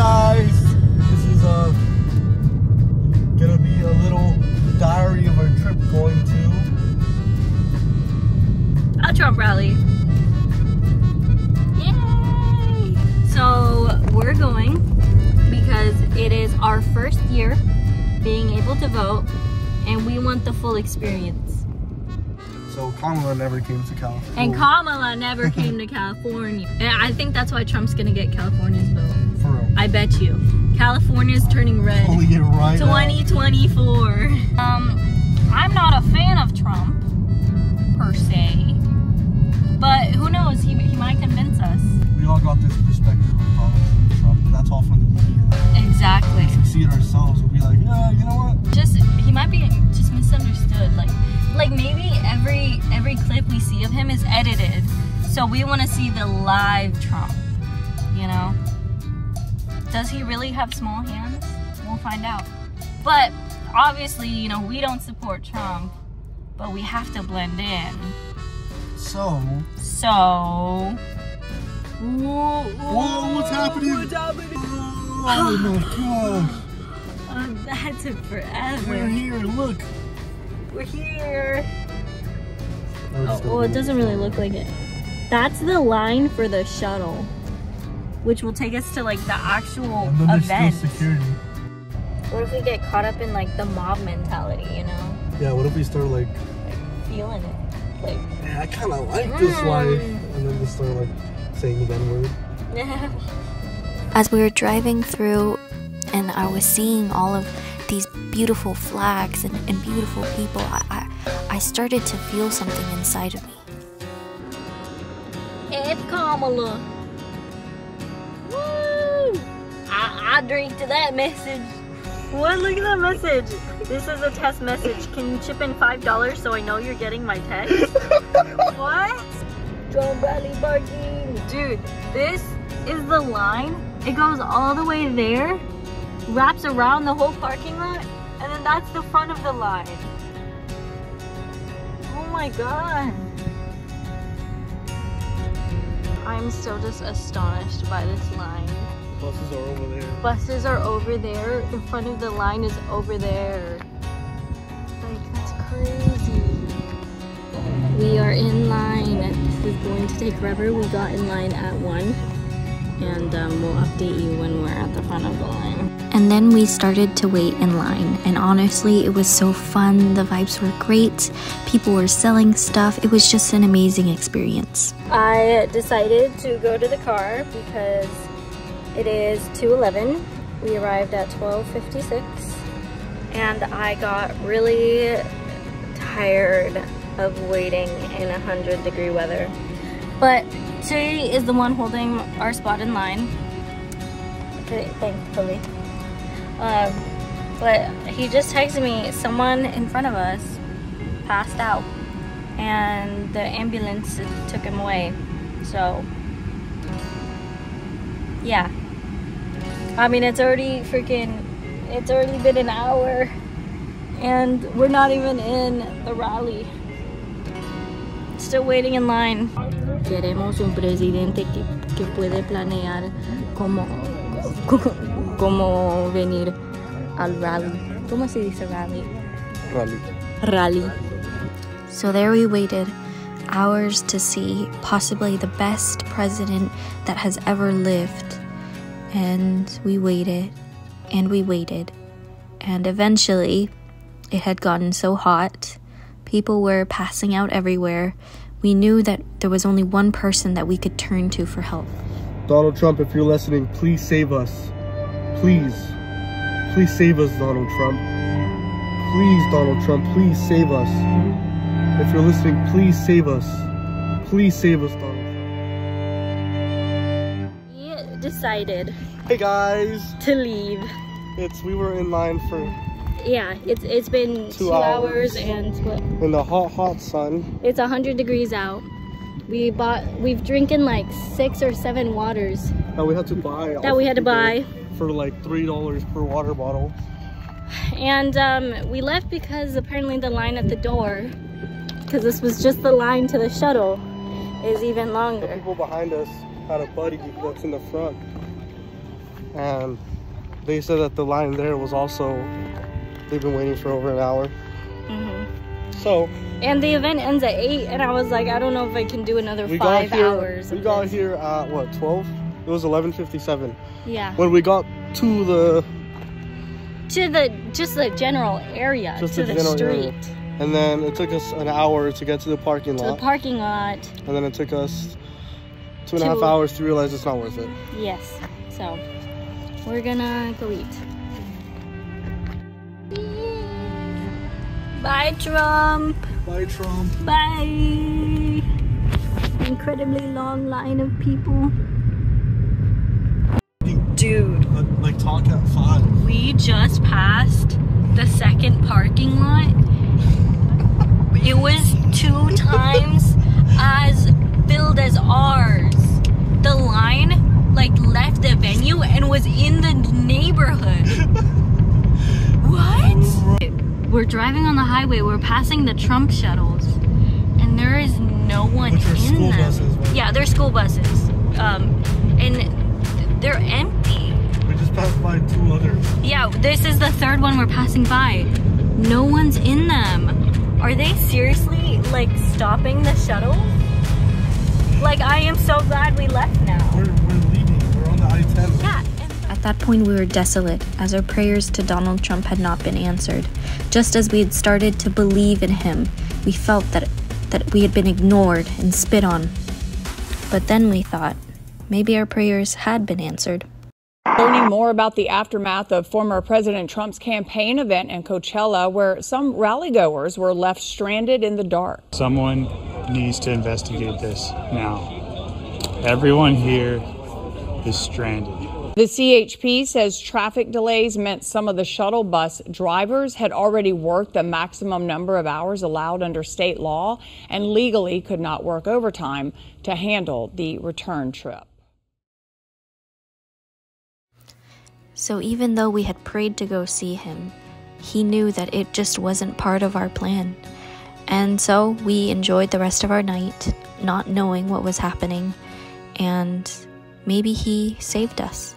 guys, this is uh gonna be a little diary of our trip going to a Trump rally. Yay! So we're going because it is our first year being able to vote and we want the full experience. So Kamala never came to California. And Kamala never came to California. And I think that's why Trump's gonna get California's vote. For real. I bet you. California's turning red. Pulling it right 2024. Um, I'm not a fan of Trump, per se. But who knows? He, he might convince So we want to see the live Trump. You know? Does he really have small hands? We'll find out. But obviously, you know, we don't support Trump, but we have to blend in. So, So. Whoa, whoa, what's happening? What's happening? Oh my gosh. Oh, that took forever. We're here, look. We're here. Oh, oh well, it doesn't really look like it. That's the line for the shuttle, which will take us to like the actual And then event. still security. What if we get caught up in like the mob mentality, you know? Yeah, what if we start like, Feeling it. Like, yeah, I kind of like this Mm. life, and then just start like saying the N word. As we were driving through and I was seeing all of these beautiful flags and, and beautiful people, I, I, I started to feel something inside of me. It's Kamala. Woo! I, I drink to that message. What? Look at that message. This is a test message. Can you chip in five dollars so I know you're getting my text? what? John Bradley barking. Dude, this is the line. It goes all the way there, wraps around the whole parking lot, and then that's the front of the line. Oh my god. I'm still just astonished by this line. Buses are over there. Buses are over there. The front of the line is over there. Like, that's crazy. We are in line. This is going to take forever. We got in line at 1. And um, we'll update you when we're at the front of the line. And then we started to wait in line. And honestly, it was so fun. The vibes were great. People were selling stuff. It was just an amazing experience. I decided to go to the car because it is 2.11. We arrived at 12.56 and I got really tired of waiting in 100 degree weather. But Siri is the one holding our spot in line. Thankfully. Um, but he just texted me someone in front of us passed out and the ambulance took him away. So, yeah. I mean, it's already freaking, it's already been an hour and we're not even in the rally. Still waiting in line. Queremos un presidente que, que puede planear cómo, cómo venir al rally. ¿Cómo se dice rally? Rally. Rally. So there we waited, hours to see possibly the best president that has ever lived. And we waited, and we waited. And eventually, it had gotten so hot, people were passing out everywhere. We knew that there was only one person that we could turn to for help. Donald Trump, if you're listening, please save us. Please. Please save us, Donald Trump. Please, Donald Trump, please save us. If you're listening, please save us. Please save us, Donald Trump. We decided Hey guys, to leave. it's we were in line for Yeah, it's it's been two, Two hours. hours. and in the hot, hot sun. It's 100 degrees out. We bought, we've drinking like six or seven waters That we had to buy. that we had to buy. for like three dollars per water bottle. And um, we left because apparently the line at the door, because this was just the line to the shuttle, is even The longer. people behind us had a buddy that's in the front. and they said that the line there was also they've been waiting for over an hour. hmm So And the event ends at eight, and I was like, I don't know if I can do another five here. hours. we got this. here at what twelve? It was eleven fifty seven. Yeah. When we got to the To the just the general area, Just to the the, street, area. and then it took us an hour to get to the parking to the parking lot. and then it took us two and a half hours to realize it's not worth it. Yes. So we're gonna go eat. Bye, Trump. Bye, Trump. Bye. Incredibly long line of people. Dude, Like talk at five. we just passed the second parking lot. It was two times as filled as ours. The line like left the venue and was in the neighborhood. Driving on the highway. We're passing the Trump shuttles, and there is no one Which in them. buses, right? Yeah, they're school buses, um, and they're empty. We just passed by two others. Yeah, this is the third one we're passing by. No one's in them. Are they seriously like stopping the shuttle? Like I am so glad we left now. We're, At that point, we were desolate, as our prayers to Donald Trump had not been answered. Just as we had started to believe in him, we felt that, that we had been ignored and spit on. But then we thought, maybe our prayers had been answered. Learning more about the aftermath of former President Trump's campaign event in Coachella, where some rallygoers were left stranded in the dark. Someone needs to investigate this now. Everyone here is stranded. The CHP says traffic delays meant some of the shuttle bus drivers had already worked the maximum number of hours allowed under state law and legally could not work overtime to handle the return trip. So even though we had prayed to go see him, he knew that it just wasn't part of our plan. And so we enjoyed the rest of our night, not knowing what was happening, and maybe he saved us.